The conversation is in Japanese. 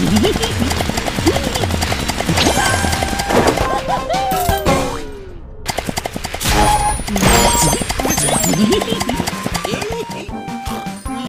Hehehehe